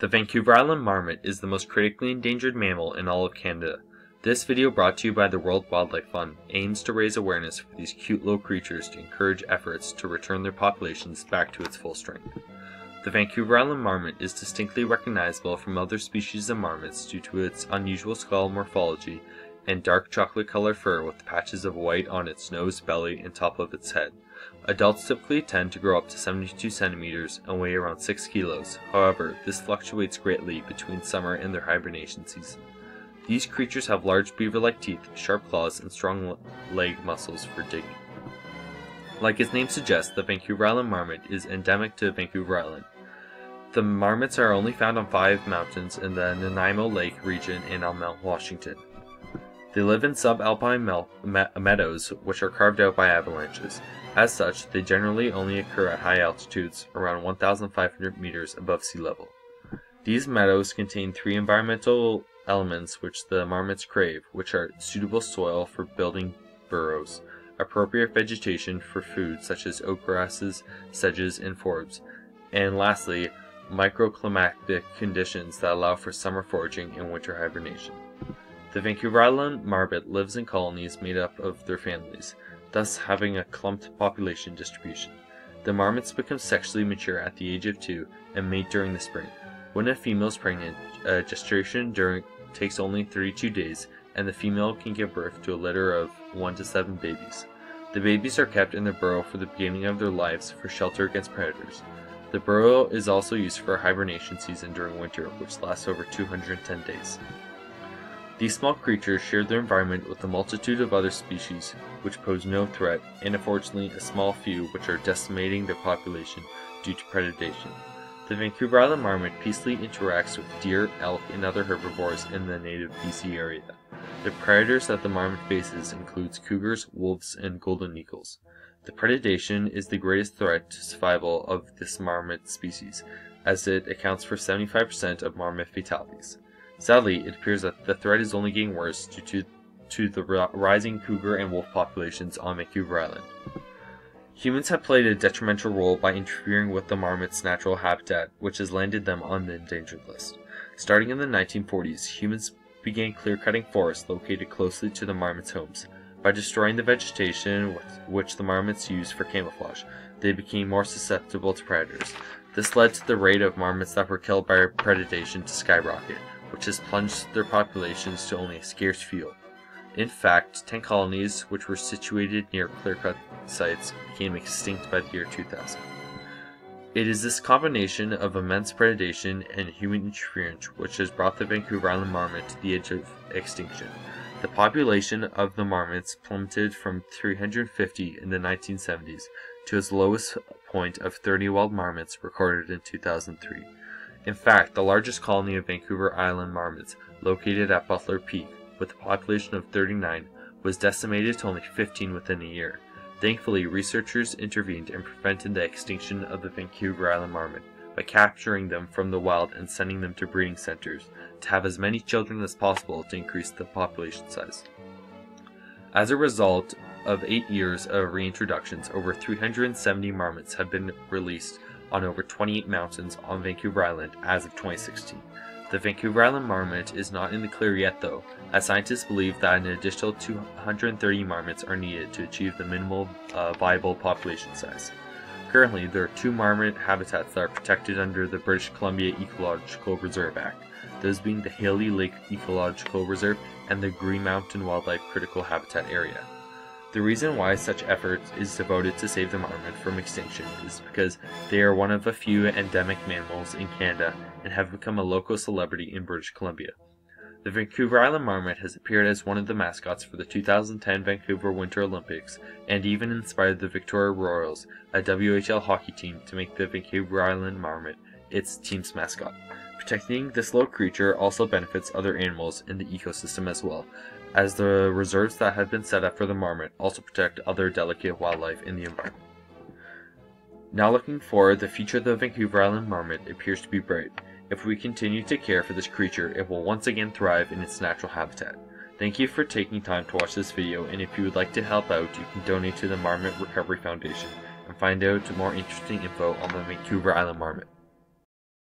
The Vancouver Island marmot is the most critically endangered mammal in all of Canada. This video brought to you by the World Wildlife Fund aims to raise awareness for these cute little creatures to encourage efforts to return their populations back to its full strength. The Vancouver Island marmot is distinctly recognizable from other species of marmots due to its unusual skull morphology and dark chocolate colored fur with patches of white on its nose, belly, and top of its head. Adults typically tend to grow up to 72 centimeters and weigh around 6 kilos. However, this fluctuates greatly between summer and their hibernation season. These creatures have large beaver-like teeth, sharp claws, and strong leg muscles for digging. Like its name suggests, the Vancouver Island marmot is endemic to Vancouver Island. The marmots are only found on five mountains in the Nanaimo Lake region and on Mount Washington. They live in subalpine me meadows, which are carved out by avalanches. As such, they generally only occur at high altitudes, around 1,500 meters above sea level. These meadows contain three environmental elements which the marmots crave, which are suitable soil for building burrows, appropriate vegetation for food such as oak grasses, sedges, and forbs, and lastly, microclimatic conditions that allow for summer foraging and winter hibernation. The Vancouver Island marmot lives in colonies made up of their families, thus having a clumped population distribution. The marmots become sexually mature at the age of two and mate during the spring. When a female is pregnant, a gestation during, takes only 32 days, and the female can give birth to a litter of 1 to 7 babies. The babies are kept in the burrow for the beginning of their lives for shelter against predators. The burrow is also used for a hibernation season during winter, which lasts over 210 days. These small creatures share their environment with a multitude of other species which pose no threat, and unfortunately a small few which are decimating their population due to predation. The Vancouver Island marmot peacefully interacts with deer, elk, and other herbivores in the native BC area. The predators that the marmot faces includes cougars, wolves, and golden eagles. The predation is the greatest threat to survival of this marmot species, as it accounts for 75% of marmot fatalities. Sadly, it appears that the threat is only getting worse due to, to the rising cougar and wolf populations on Vancouver Island. Humans have played a detrimental role by interfering with the marmot's natural habitat, which has landed them on the endangered list. Starting in the 1940s, humans began clear-cutting forests located closely to the marmot's homes. By destroying the vegetation which the marmots use for camouflage, they became more susceptible to predators. This led to the rate of marmots that were killed by predation to skyrocket, which has plunged their populations to only a scarce few. In fact, 10 colonies, which were situated near clear-cut sites, became extinct by the year 2000. It is this combination of immense predation and human interference which has brought the Vancouver Island marmot to the edge of extinction. The population of the marmots plummeted from 350 in the 1970s to its lowest point of 30 wild marmots recorded in 2003. In fact, the largest colony of Vancouver Island marmots, located at Butler Peak, with a population of 39, was decimated to only 15 within a year. Thankfully, researchers intervened and prevented the extinction of the Vancouver Island marmot by capturing them from the wild and sending them to breeding centers to have as many children as possible to increase the population size. As a result of eight years of reintroductions, over 370 marmots have been released on over 28 mountains on Vancouver Island as of 2016. The Vancouver Island marmot is not in the clear yet though, as scientists believe that an additional 230 marmots are needed to achieve the minimal uh, viable population size. Currently, there are two marmot habitats that are protected under the British Columbia Ecological Reserve Act, those being the Haley Lake Ecological Reserve and the Green Mountain Wildlife Critical Habitat Area. The reason why such effort is devoted to save the marmot from extinction is because they are one of a few endemic mammals in Canada and have become a local celebrity in British Columbia. The Vancouver Island marmot has appeared as one of the mascots for the 2010 Vancouver Winter Olympics and even inspired the Victoria Royals, a WHL hockey team, to make the Vancouver Island marmot its team's mascot. Protecting this little creature also benefits other animals in the ecosystem as well, as the reserves that have been set up for the marmot also protect other delicate wildlife in the environment. Now looking forward, the future of the Vancouver Island marmot appears to be bright. If we continue to care for this creature, it will once again thrive in its natural habitat. Thank you for taking time to watch this video, and if you would like to help out, you can donate to the Marmot Recovery Foundation and find out more interesting info on the Vancouver Island marmot.